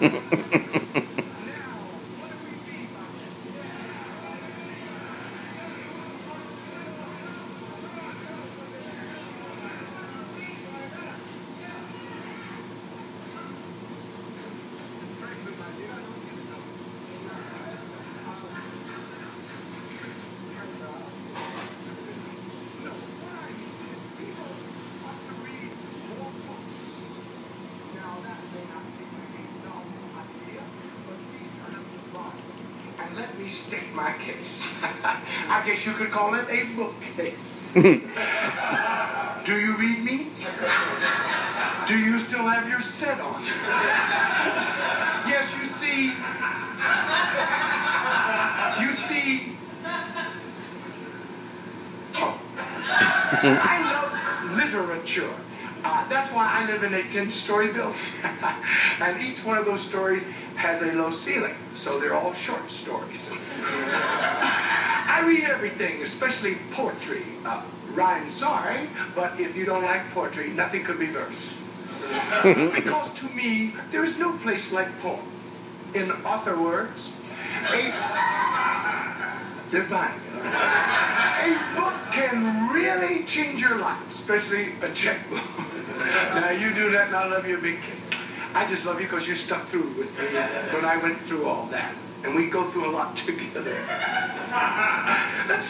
And let me state my case. I guess you could call it a bookcase. Do you read me? Do you still have your set on? Yes, you see. You see. Oh. I love literature. Uh, that's why I live in a 10 story building. and each one of those stories has a low ceiling, so they're all short stories. I read everything, especially poetry. Uh, rhyme, sorry, but if you don't like poetry, nothing could be verse. because to me, there is no place like poem. In other words, a. They're buying it. A book can really change your life, especially a checkbook. now you do that, and I'll love you a big kiss. I just love you because you stuck through with me when I went through all that, and we go through a lot together. Let's